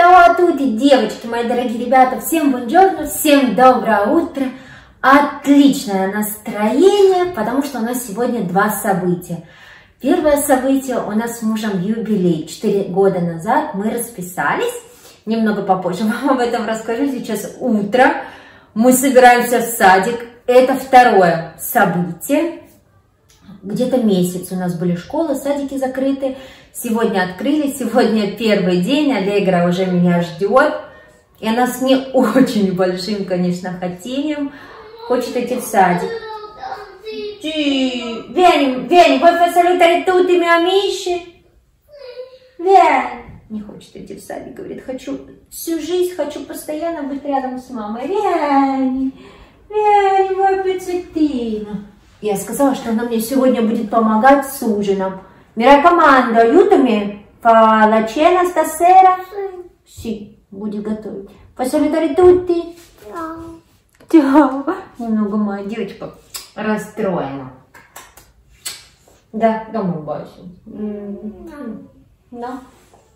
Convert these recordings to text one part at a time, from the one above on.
Ciao a tutti, девочки, мои дорогие ребята, всем бонжорно, всем доброе утро. Отличное настроение, потому что у нас сегодня два события. Первое событие у нас с мужем юбилей. Четыре года назад мы расписались. Немного попозже вам об этом расскажу. Сейчас утро. Мы собираемся в садик. Это второе событие. Где-то месяц у нас были школы, садики закрыты. Сегодня открыли, сегодня первый день, Аллегра уже меня ждет. И она с не очень большим, конечно, хотением хочет идти в садик. Vuoi far salutare tutti i miei amici? Vieni. Не хочет идти в садик, говорит, хочу всю жизнь, хочу постоянно быть рядом с мамой. Vieni, vieni, mой пеццетино. Я сказала, что она мне сегодня будет помогать с ужином. Mi raccomando, aiutami. Fa la cena stasera? Sì, будет готовить. Tutti? Ciao. Ciao. Немного моя девочка расстроена. Да, домой бойся. Да.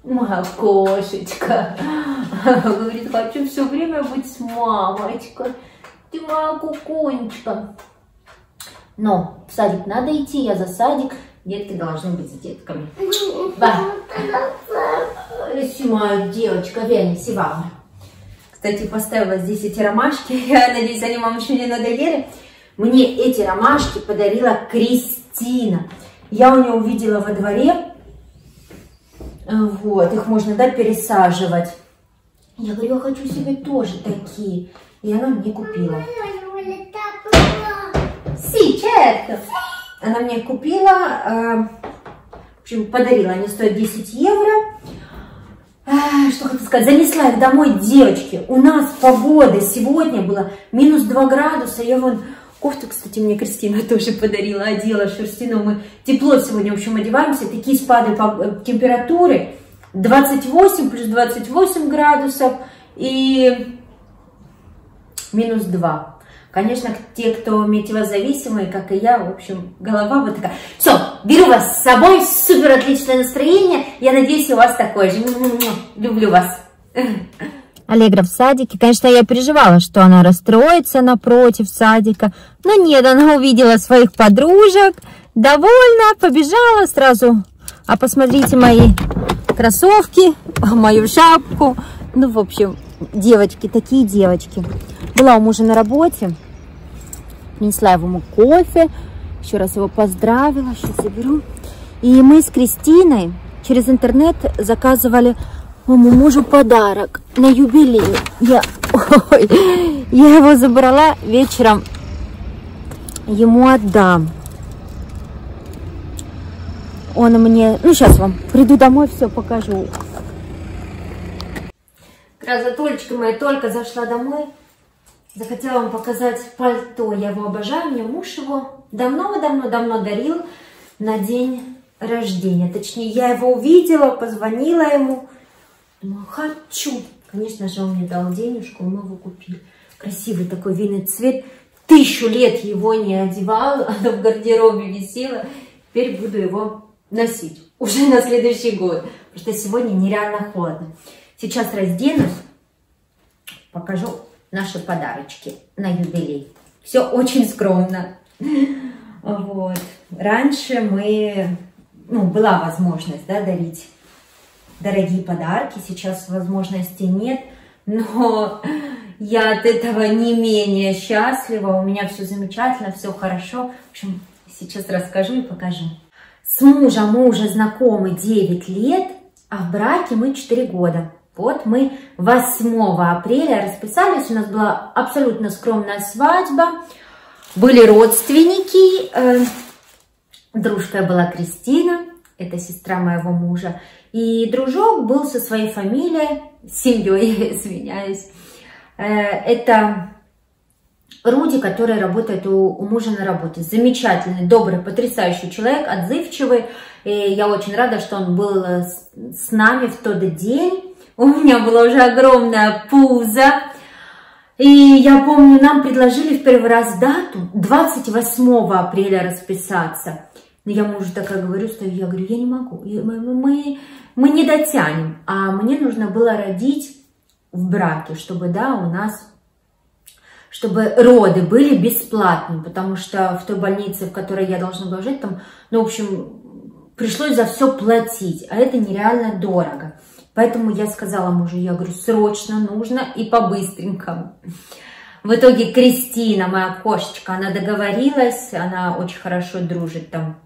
Моя кошечка. Говорит, хочу все время быть с мамочкой. Ты моя кукунечка. Но в садик надо идти, я за садик. Детки должны быть с детками. Да. Моя девочка, Веня, Сивана. Кстати, поставила здесь эти ромашки. Я надеюсь, они вам еще не надоели. Мне эти ромашки подарила Кристина. Я у нее увидела во дворе. Вот, их можно, да, пересаживать. Я говорю, я хочу себе тоже такие. И она мне купила. Certo. Она мне купила, э, в общем, подарила, они стоят 10 евро. Э, что хочу сказать, занесла их домой девочки. У нас погода сегодня была минус 2 градуса. Я вон кофту, кстати, мне Кристина тоже подарила, одела шерстяную. Мы тепло сегодня, в общем, одеваемся. Такие спады по э, температуры. 28 плюс 28 градусов и минус 2. Конечно, те, кто метеозависимые, как и я, в общем, голова вот такая. Все, беру вас с собой, супер отличное настроение. Я надеюсь, у вас такое же. Люблю вас. Аллегра в садике. Конечно, я переживала, что она расстроится напротив садика. Но нет, она увидела своих подружек, довольна, побежала сразу. А посмотрите мои кроссовки, мою шапку. Ну, в общем, девочки, такие девочки. Была у мужа на работе, принесла ему кофе, еще раз его поздравила, сейчас заберу. И мы с Кристиной через интернет заказывали моему мужу подарок на юбилей. Я, ой, я его забрала вечером, ему отдам. Он мне, ну сейчас вам приду домой, все покажу. Красотулечка моя только зашла домой, захотела вам показать пальто. Я его обожаю, мне муж его давно-давно-давно дарил на день рождения. Точнее, я его увидела, позвонила ему. Думаю, хочу. Конечно же, он мне дал денежку, мы его купили. Красивый такой винный цвет. Тысячу лет его не одевал, оно в гардеробе висело. Теперь буду его носить уже на следующий год, потому что сегодня нереально холодно. Сейчас разденусь, покажу наши подарочки на юбилей. Все очень скромно. Вот. Раньше мы, ну, была возможность, да, дарить дорогие подарки. Сейчас возможности нет, но я от этого не менее счастлива. У меня все замечательно, все хорошо. В общем, сейчас расскажу и покажу. С мужем мы уже знакомы 9 лет, а в браке мы 4 года. Вот мы 8 апреля расписались, у нас была абсолютно скромная свадьба, были родственники, э, дружка была Кристина, это сестра моего мужа, и дружок был со своей фамилией, семьей, извиняюсь, э, это Руди, который работает у, у мужа на работе. Замечательный, добрый, потрясающий человек, отзывчивый. И я очень рада, что он был с, с нами в тот день. У меня была уже огромная пузо. И я помню, нам предложили в первый раз дату 28 апреля расписаться. Но я мужу такая говорю, что я говорю, я не могу. Мы, мы мы не дотянем, а мне нужно было родить в браке, чтобы, да, у нас, чтобы роды были бесплатными, потому что в той больнице, в которой я должна была жить, там, ну, в общем, пришлось за все платить, а это нереально дорого. Поэтому я сказала мужу, я говорю, срочно нужно и по-быстренькому. В итоге Кристина, моя кошечка, она договорилась, она очень хорошо дружит там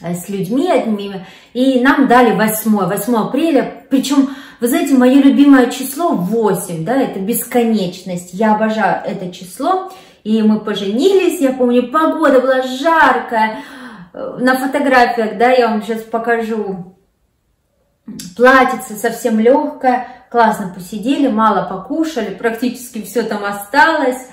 с людьми одними, и нам дали 8, 8 апреля, причем, вы знаете, мое любимое число 8, да, это бесконечность, я обожаю это число, и мы поженились, я помню, погода была жаркая, э, на фотографиях, да, я вам сейчас покажу, платьице совсем легкое, классно посидели, мало покушали, практически все там осталось.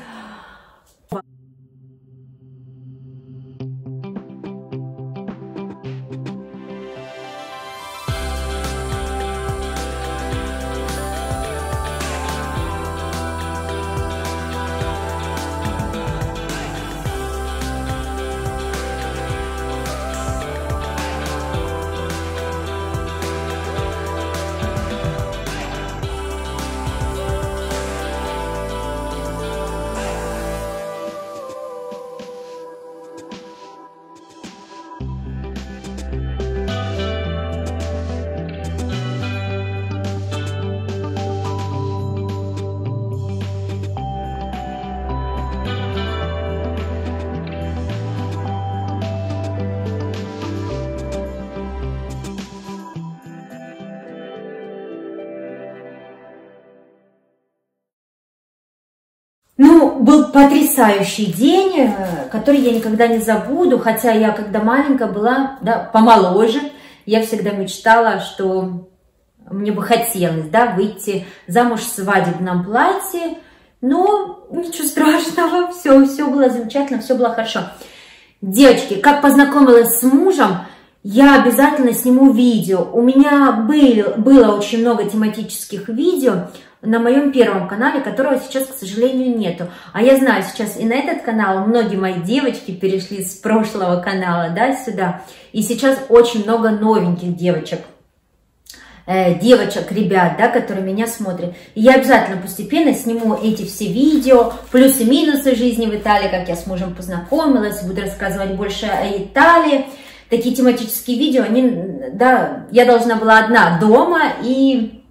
Потрясающий день, э, который я никогда не забуду, хотя я, когда маленькая была, да, помоложе, я всегда мечтала, что мне бы хотелось, да, выйти замуж в свадебном платье, но ничего страшного, все, все было замечательно, все было хорошо. Девочки, как познакомилась с мужем, я обязательно сниму видео. У меня были, было очень много тематических видео, на моем первом канале, которого сейчас, к сожалению, нету. А я знаю, сейчас и на этот канал многие мои девочки перешли с прошлого канала, да, сюда. И сейчас очень много новеньких девочек э, девочек, ребят, да, которые меня смотрят. И я обязательно постепенно сниму эти все видео, плюсы-минусы жизни в Италии, как я с мужем познакомилась, буду рассказывать больше о Италии. Такие тематические видео, они, да, я должна была одна дома, и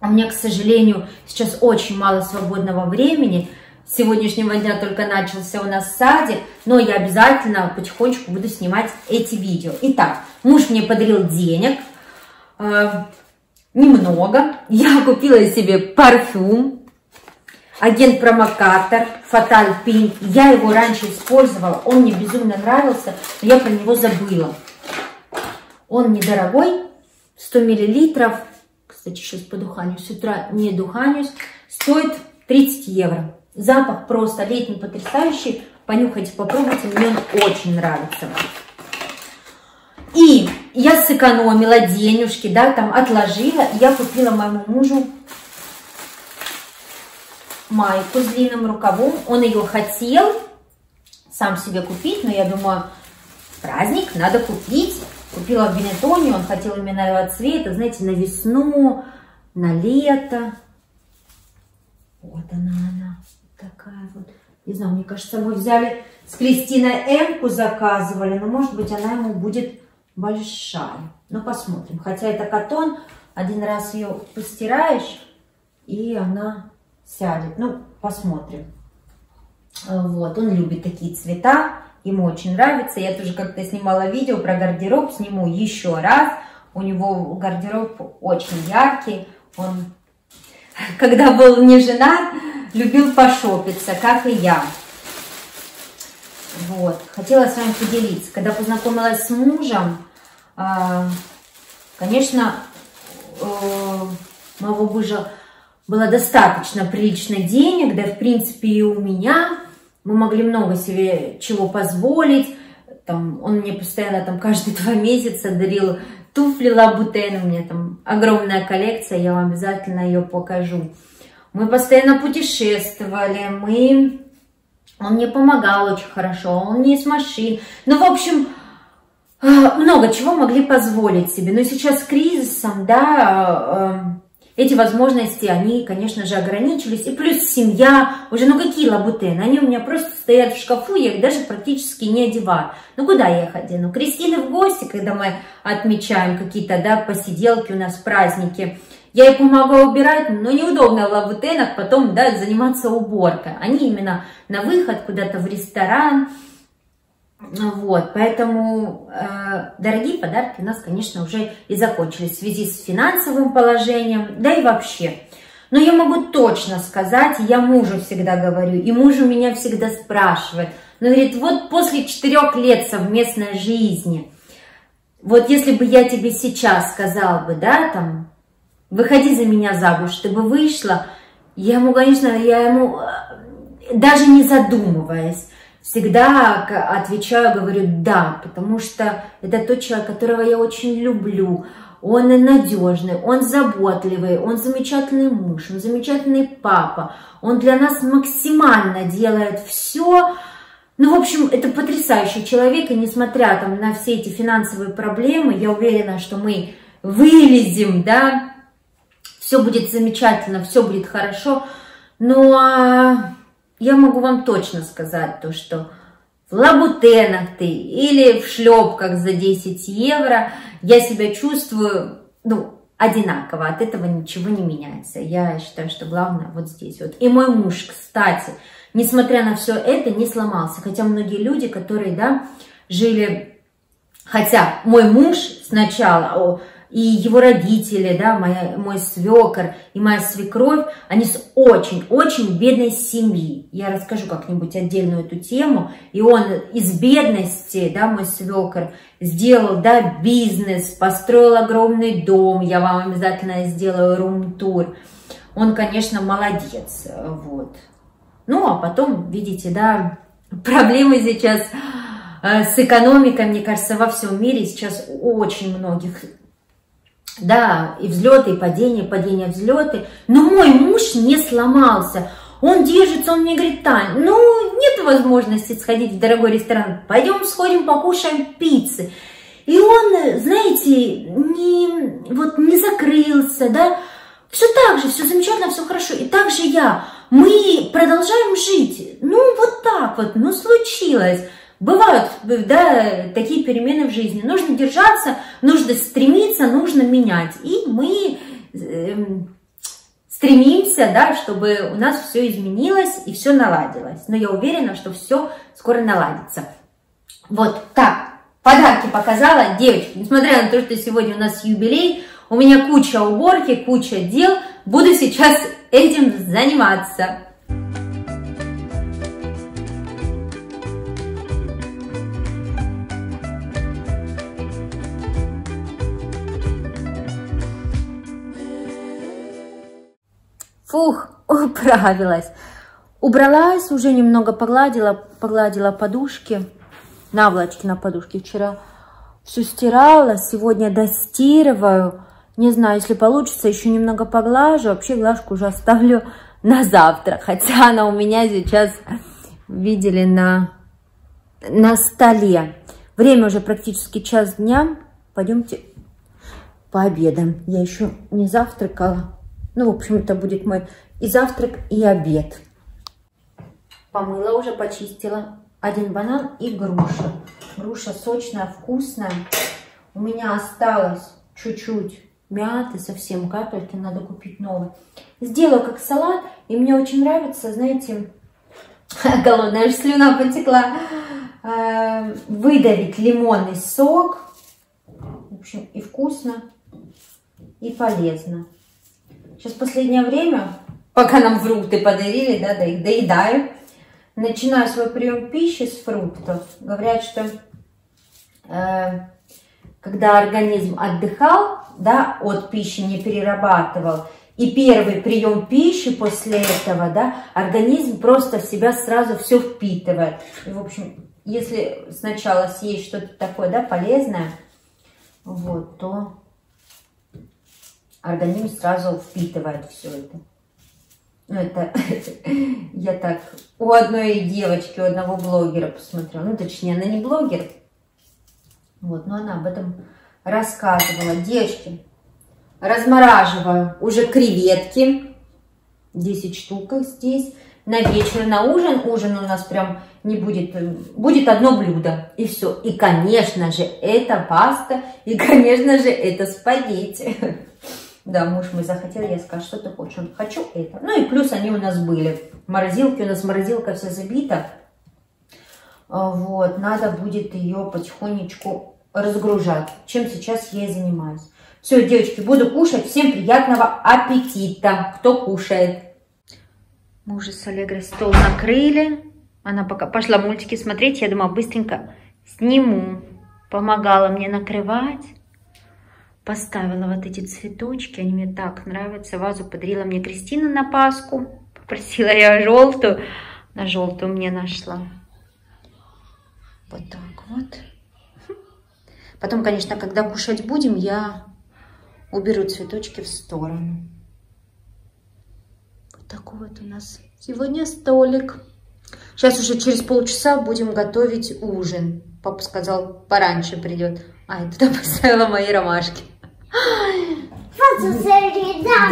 у меня, к сожалению, сейчас очень мало свободного времени. С сегодняшнего дня только начался у нас садик, но я обязательно потихонечку буду снимать эти видео. Итак, муж мне подарил денег, э, немного. Я купила себе парфюм, агент-промокатор Fatal Pink. Я его раньше использовала, он мне безумно нравился, но я про него забыла. Он недорогой, 100 миллилитров, кстати, сейчас подуханюсь, с утра не духанюсь, стоит 30 евро. Запах просто летний, потрясающий. Понюхайте, попробуйте, мне он очень нравится. И я сэкономила денежки, да, там отложила. Я купила моему мужу майку с длинным рукавом. Он ее хотел сам себе купить, но я думаю, праздник, надо купить. Купила в Бенетоне, он хотел именно этого цвета, знаете, на весну, на лето. Вот она, она, такая вот. Не знаю, мне кажется, мы взяли с Кристиной Эмку заказывали, но может быть она ему будет большая. Ну, посмотрим. Хотя это катон, один раз ее постираешь, и она сядет. Ну, посмотрим. Вот, он любит такие цвета. Ему очень нравится. Я тоже как-то снимала видео про гардероб, сниму еще раз. У него гардероб очень яркий. Он, когда был не женат, любил пошопиться, как и я. Вот. Хотела с вами поделиться. Когда познакомилась с мужем, а, конечно, моего мужа было достаточно прилично денег, да, в принципе, и у меня мы могли много себе чего позволить. Там, он мне постоянно там каждые два месяца дарил туфли Лабутен, у меня там огромная коллекция, я вам обязательно ее покажу. Мы постоянно путешествовали, мы... Он мне помогал очень хорошо, он не из машин. Ну, в общем, а, много чего могли позволить себе. Но сейчас с кризисом, да, эти возможности, они, конечно же, ограничились. И плюс семья, уже, ну какие лабутены, они у меня просто стоят в шкафу, я их даже практически не одеваю. Ну куда я их одену? Кристины в гости, когда мы отмечаем какие-то, да, посиделки у нас, праздники. Я их помогаю убирать, но неудобно в лабутенах потом, да, заниматься уборкой. Они именно на выход куда-то в ресторан, вот, поэтому э, дорогие подарки у нас, конечно, уже и закончились в связи с финансовым положением, да и вообще. Но я могу точно сказать, я мужу всегда говорю, и муж у меня всегда спрашивает, он говорит, вот после четырех лет совместной жизни, вот если бы я тебе сейчас сказал бы, да, там, выходи за меня замуж, ты бы вышла, я ему, конечно, я ему, э, даже не задумываясь, всегда отвечаю, говорю «да», потому что это тот человек, которого я очень люблю, он надежный, он заботливый, он замечательный муж, он замечательный папа, он для нас максимально делает все. Ну, в общем, это потрясающий человек, и несмотря там на все эти финансовые проблемы, я уверена, что мы вылезем, да, все будет замечательно, все будет хорошо, но а, я могу вам точно сказать то, что в лабутенах ты или в шлепках за 10 евро я себя чувствую, ну, одинаково, от этого ничего не меняется. Я считаю, что главное вот здесь вот. И мой муж, кстати, несмотря на все это, не сломался. Хотя многие люди, которые, да, жили... Хотя мой муж сначала, и его родители, да, моя, мой свекор и моя свекровь, они с очень-очень бедной семьи. Я расскажу как-нибудь отдельную эту тему. И он из бедности, да, мой свекор, сделал, да, бизнес, построил огромный дом. Я вам обязательно сделаю рум-тур. Он, конечно, молодец, вот. Ну, а потом, видите, да, проблемы сейчас э, с экономикой, мне кажется, во всем мире сейчас очень многих да, и взлеты, и падения, падения, взлеты. Но мой муж не сломался. Он держится, он мне говорит, Тань, ну нет возможности сходить в дорогой ресторан, пойдем сходим покушаем пиццы. И он, знаете, не, вот не закрылся, да, все так же, все замечательно, все хорошо. И так же я, мы продолжаем жить. Ну, вот так вот, ну, случилось. Бывают да, такие перемены в жизни. Нужно держаться, нужно стремиться, нужно менять. И мы э, стремимся, да, чтобы у нас все изменилось и все наладилось. Но я уверена, что все скоро наладится. Вот так, подарки показала. Девочки, несмотря на то, что сегодня у нас юбилей, у меня куча уборки, куча дел. Буду сейчас этим заниматься. Фух, управилась. Убралась, уже немного погладила, погладила подушки, наволочки на подушке вчера. Все стирала, сегодня достирываю. Не знаю, если получится, еще немного поглажу. Вообще глажку уже оставлю на завтра. Хотя она у меня сейчас, видели, на, на столе. Время уже практически час дня. Пойдемте пообедаем. Я еще не завтракала. Ну, в общем, это будет мой и завтрак, и обед. Помыла уже, почистила. Один банан и груша. Груша сочная, вкусная. У меня осталось чуть-чуть мяты, совсем капельки, надо купить новый. Сделаю как салат, и мне очень нравится, знаете, голодная слюна потекла, э, выдавить лимонный сок. В общем, и вкусно, и полезно. Сейчас последнее время, пока нам фрукты подарили, да, да доедаю, начинаю свой прием пищи с фруктов. Говорят, что э, когда организм отдыхал, да, от пищи не перерабатывал, и первый прием пищи после этого, да, организм просто в себя сразу все впитывает. И, в общем, если сначала съесть что-то такое, да, полезное, вот, то организм сразу впитывает все это. Ну, это я так у одной девочки, у одного блогера посмотрела. Ну, точнее, она не блогер, Вот, но она об этом рассказывала. Девочки, размораживаю уже креветки. 10 штук здесь. На вечер, на ужин. Ужин у нас прям не будет, э, будет одно блюдо. И все. И, конечно же, это паста. И, конечно же, это спагетти. Да, муж мой захотел, я сказала, что ты хочешь? Он, хочу это. Ну и плюс они у нас были. Морозилки, у нас морозилка вся забита. А, вот, надо будет ее потихонечку разгружать, чем сейчас я и занимаюсь. Все, девочки, буду кушать. Всем приятного аппетита, кто кушает. Мы уже с Аллегрой стол накрыли. Она пока пошла мультики смотреть. Я думаю, быстренько сниму. Помогала мне накрывать. Поставила вот эти цветочки. Они мне так нравятся. Вазу подарила мне Кристина на Пасху. Попросила я желтую. На желтую мне нашла. Вот так вот. Потом, конечно, когда кушать будем, я уберу цветочки в сторону. Вот такой вот у нас сегодня столик. Сейчас уже через полчаса будем готовить ужин. Папа сказал, пораньше придет. А, я туда поставила мои ромашки.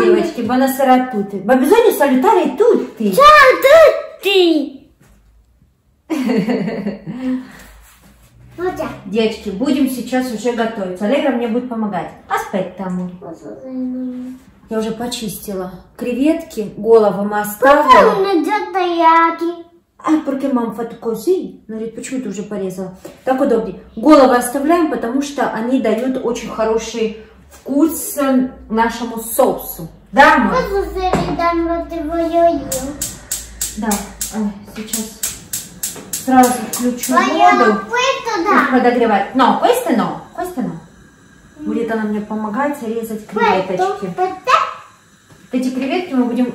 Девочки, buonasera a tutti. Ma bisogna salutare tutti. Ciao a tutti! Девочки, будем сейчас уже готовить. Аллегра мне будет помогать. Аспетта, amore. Я уже почистила креветки, голову мы оставила. А, porque мам fatto così? Ну, говорит, почему ты уже порезала? Так удобнее. Головы оставляем, потому что они дают очень хороший вкус нашему соусу. Да, danno te voglio io. Да. Сейчас сразу включу воду. Их da. подогревать. Но, questo no, questo no. Будет она мне помогать резать креветочки. Эти креветки мы будем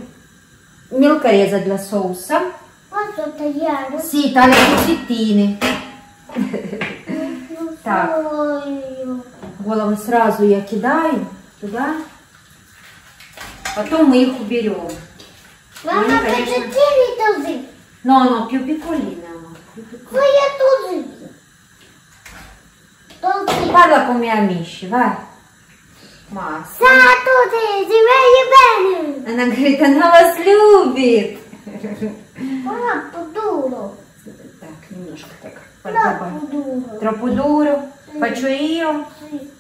мелко резать для соуса. Tagliare? Sì, пузитины. Non Так. Voglio. Головы сразу я кидаю туда. Потом мы их уберем. Mamma, Io, perché конечно. tieni così? No, no, più piccoline. amore, più piccoline. Voglio così. Così. Parla con i miei amici, vai. Ma, Ciao a tutti, si vede bene. она говорит, она вас любит. Troppo duro. Так, немножко так. поддавай. Troppo duro. Troppo duro. Faccio io.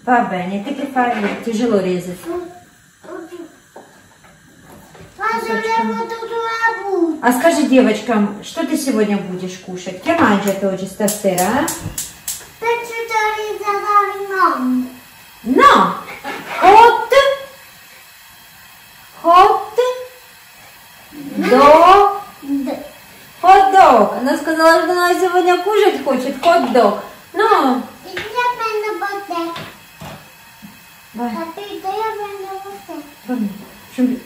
Va bene, te che fai? Тяжело резать. А скажи девочкам, что ты сегодня будешь кушать? Che mangiate oggi stasera? а? Nonno. No! Hot! Hot! Dog! Хот-дог! Она сказала, что она сегодня кушать хочет хот-дог. Ну, E io prendo per te. давай. Capito? Io prendo per te. Ладно. В общем,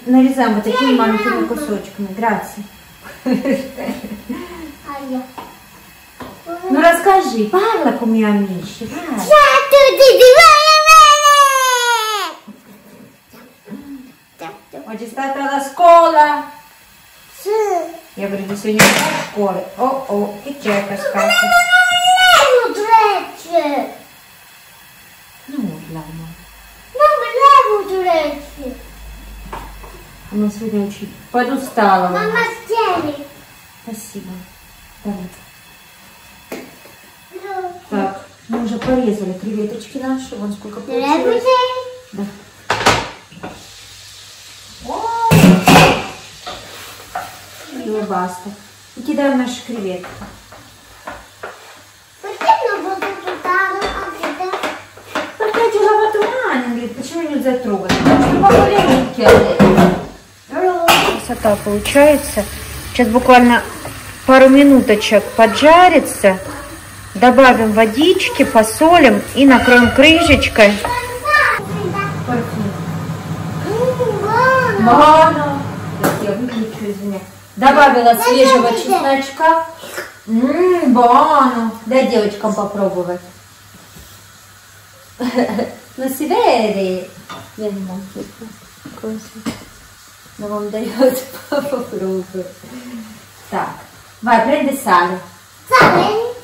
нарезаем вот такими Я маленькими мама. кусочками. Грации. Aia. Ну расскажи, parla con miei amici, vai. Ciao a tutti, si vede bene. Oggi è stata alla scuola. Sì. Я говорю, ты сегодня не в школе. О-о, и чай Ma скажет. non levo trecce. Она сегодня очень подустала. Mamma tieni. Спасибо. Давай. Так, мы уже порезали креветочки наши. Вон сколько получилось. Да. И баста. И кидаем наши креветки. Руки, Красота получается. Сейчас буквально пару минуточек поджарится. Добавим водички, посолим и накроем крышечкой. Я выключу, извини. Добавила свежего чесночка. Ммм, бано. Дай девочкам попробовать. Ну, si vede. Я не могу. Così. Но вам дает попробовать. Так. Vai, prendi sale. Sale?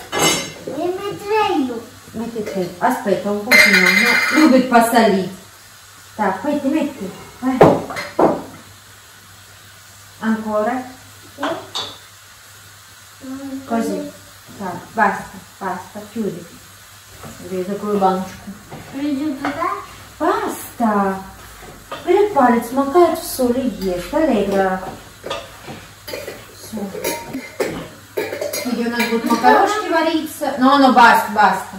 Mi metterei io. Мети, а спей, он вкусно, но любит посолить. Так, пойди, мети. Vai. Ancora. Così. Так, basta, basta, chiudi. Vedi такую баночку. Приду туда. Баста! Бери палец, макает в соль и. Аллегра. Все. Где у нас будут макарошки вариться? Ну, ну, баста, баста.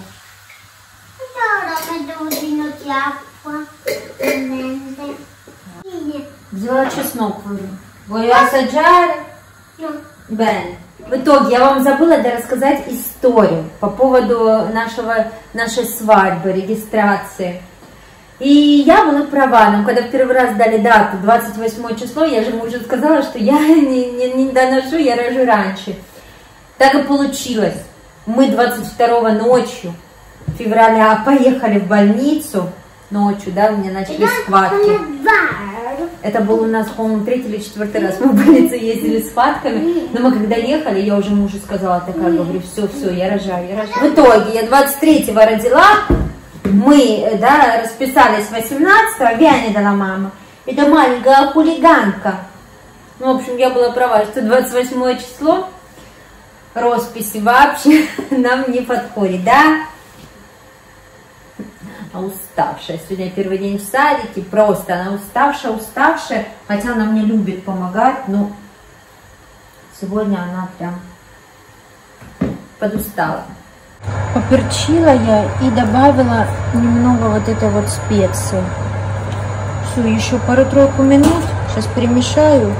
Niente. Взяла чеснок assaggiare? No. Бен. В итоге я вам забыла да рассказать историю по поводу нашего, нашей свадьбы, регистрации. И я была права, нам когда в первый раз дали дату, 28 число, я же ему уже сказала, что я не, не, не доношу, я рожу раньше. Так и получилось. Мы 22 ночью февраля поехали в больницу ночью, да, у меня начались схватки. Это был у нас, по-моему, третий или четвертый раз. Мы в больницу ездили с схватками. Но мы когда ехали, я уже мужу сказала, такая, говорю, все, все, я рожаю, я рожаю. В итоге я 23-го родила, мы, э, да, расписались 18-го, Вяне дала мама. Это маленькая хулиганка. Ну, в общем, я была права, что 28 число росписи вообще нам не подходит, да? Уставшая. Сегодня первый день в садике, просто она уставшая, уставшая, хотя она мне любит помогать, но сегодня она прям подустала. Поперчила я и добавила немного вот этой вот специи. Все, еще пару-тройку минут. Сейчас перемешаю.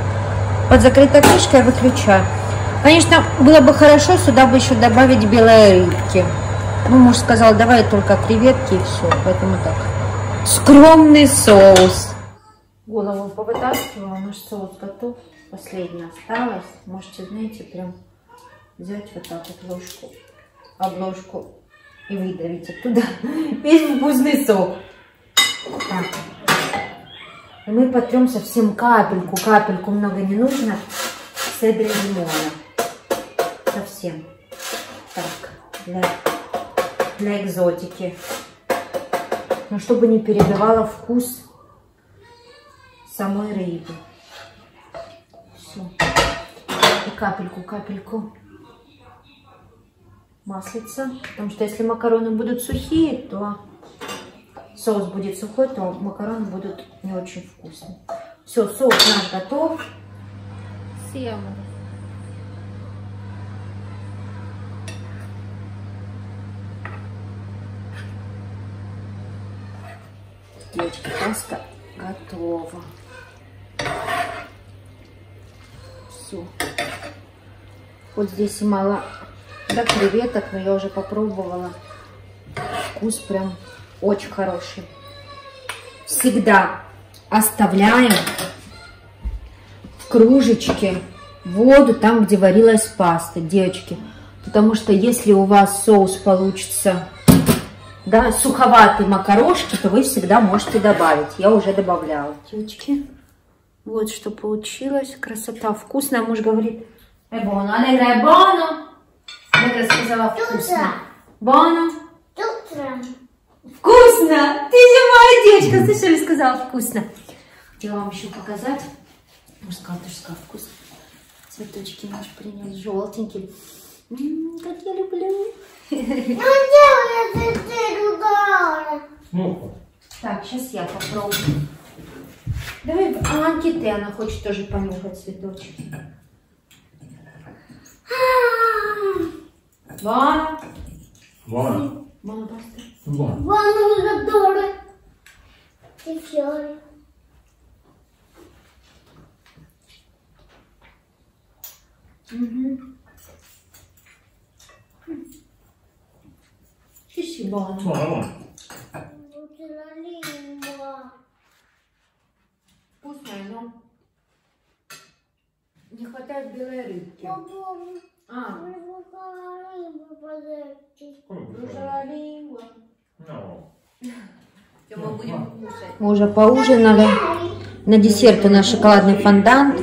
Под закрытой крышкой выключаю. Конечно, было бы хорошо сюда бы еще добавить белые рыбки. Ну, муж сказал, давай только креветки и все. Поэтому так. Скромный соус. Голову повытаскивала, наш соус готов. Последний осталось. Можете, знаете, прям взять вот так вот ложку, обложку и выдавить оттуда весь вкусный сок. Так. И мы потрем совсем капельку, капельку много не нужно, цедры лимона. Совсем. Так, для, для экзотики. Но чтобы не перебивало вкус самой рыбы. Все. И капельку, капельку маслица. Потому что если макароны будут сухие, то соус будет сухой, то макароны будут не очень вкусные. Все, соус наш готов. Съем. Девочки, паста готова. Все. Вот здесь мало да, креветок, но я уже попробовала. Вкус прям очень хороший. Всегда оставляем в кружечке воду там, где варилась паста, девочки. Потому что если у вас соус получится да, суховатые макарошки, то вы всегда можете добавить. Я уже добавляла. Девочки, вот что получилось. Красота, вкусная. Муж говорит. Allegra è buono. Allegra сказала вкусно. Утро. Вкусно! Ты же моя девочка, слышали, сказала вкусно. Хотела вам еще показать. Муж сказал, ты же сказал вкусно. Цветочки наш принес желтенький. Как я люблю. Ну, Так, сейчас я попробую. Давай, а Анките, она хочет тоже понюхать цветочки. Вана. buono. Мама, баста. Buono. Buono l'odore. Di fiori. Угу. Чищи, Вана. Buono, buono. C'è la lingua. Вкусная, но не хватает белой рыбки. А, лингва. No. мы уже поужинали. На десерт у нас шоколадный фондан.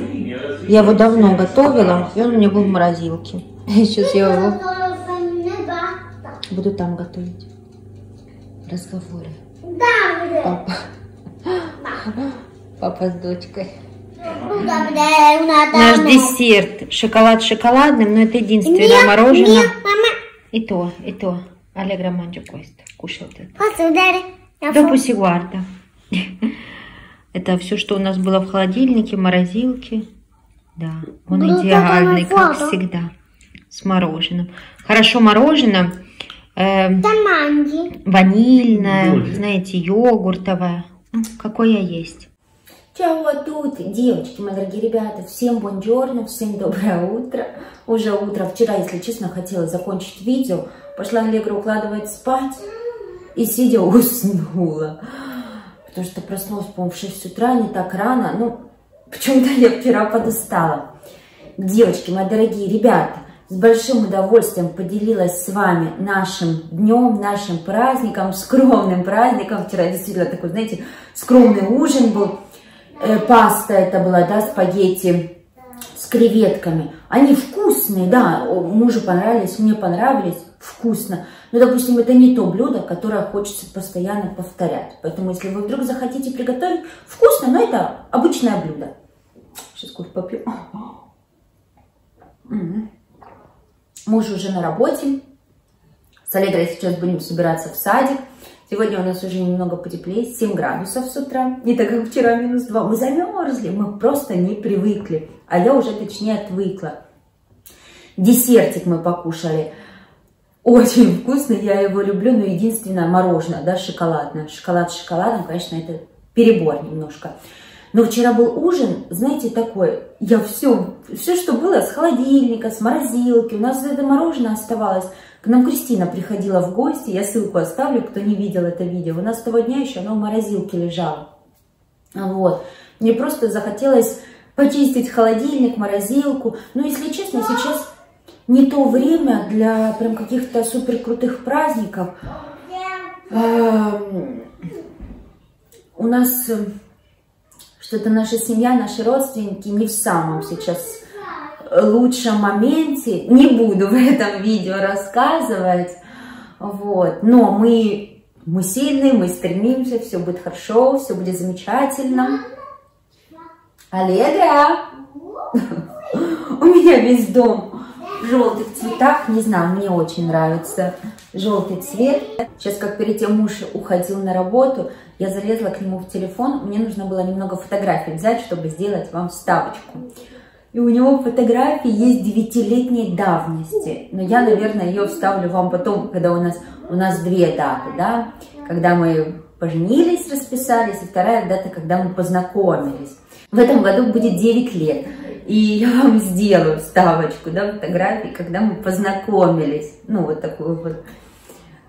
Я его давно готовила, и он у меня был в морозилке. Сейчас я его. буду там готовить. разговоры. Добре. Папа. Папа с дочкой. Ну, добре, вона Наш там. десерт. Шоколад шоколадным, но это единственное Ні, мороженое. ні, мама, И то, и то. Аллегра Манджо Кост кушал это. посударі. Я До фу- пусигуарда. Это все, что у нас было в холодильнике, в морозилке. Да, он Ну, идеальный, такая как фото. всегда. С мороженым. Хорошо мороженое. эм, Та манді. ванильное, Боже. знаете, йогуртовое. Ну, какое есть. Чего тут, девочки, мои дорогие ребята, всем бонжорно, всем доброе утро. Уже утро, вчера, если честно, хотела закончить видео, пошла Аллегра укладывать спать и сидя уснула. Потому что проснулась, по-моему, в 6 утра, не так рано, ну, почему-то я вчера подустала. Девочки, мои дорогие ребята, с большим удовольствием поделилась с вами нашим днем, нашим праздником, скромным праздником. Вчера действительно такой, знаете, скромный ужин был. Э, паста это была, да, спагетти с креветками. Они вкусные, да, мужу понравились, мне понравились, вкусно. Но, допустим, это не то блюдо, которое хочется постоянно повторять. Поэтому, если вы вдруг захотите приготовить, вкусно, но это обычное блюдо. Сейчас кофе попью. М. Муж уже на работе. С Аллегрой сейчас будем собираться в садик. Сегодня у нас уже немного потеплее, 7 градусов с утра. Не так, как вчера минус 2. Мы замерзли, мы просто не привыкли. А я уже, точнее, отвыкла. Десертик мы покушали. Очень вкусный, я его люблю, но единственное мороженое, да, шоколадное. Шоколад с шоколадом, конечно, это перебор немножко. Но вчера был ужин, знаете, такой, я все, все, что было с холодильника, с морозилки, у нас это мороженое оставалось. К нам Кристина приходила в гости, я ссылку оставлю, кто не видел это видео. У нас с того дня еще оно в морозилке лежало. Вот. Мне просто захотелось почистить холодильник, морозилку. Но, если честно, сейчас не то время для прям каких-то супер крутых праздников. У нас э, что-то наша семья, наши родственники не в самом сейчас лучшем моменте. Не буду в этом видео рассказывать. Вот. Но мы, мы сильные, мы стремимся, все будет хорошо, все будет замечательно. Аллегра! У меня весь дом в желтых цветах. Не знаю, мне очень нравится желтый цвет. Сейчас, как перед тем муж уходил на работу, я залезла к нему в телефон. Мне нужно было немного фотографий взять, чтобы сделать вам вставочку. И у него фотографии есть девятилетней давности. Но я, наверное, ее вставлю вам потом, когда у нас, у нас две даты, да? Когда мы поженились, расписались, и вторая дата, когда мы познакомились. В этом году будет 9 лет. И я вам сделаю вставочку, да, фотографии, когда мы познакомились. Ну, вот такую вот,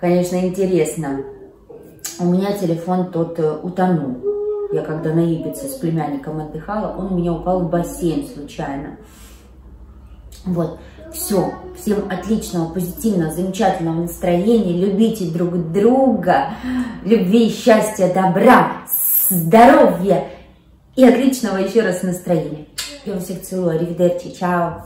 конечно, интересно. У меня телефон тот э, утонул. Я когда на Ибице с племянником отдыхала, он у меня упал в бассейн случайно. Вот, все. Всем отличного, позитивного, замечательного настроения. Любите друг друга. Любви, счастья, добра, здоровья и отличного еще раз настроения. Я вас всех целую. Аривидерчи. Чао.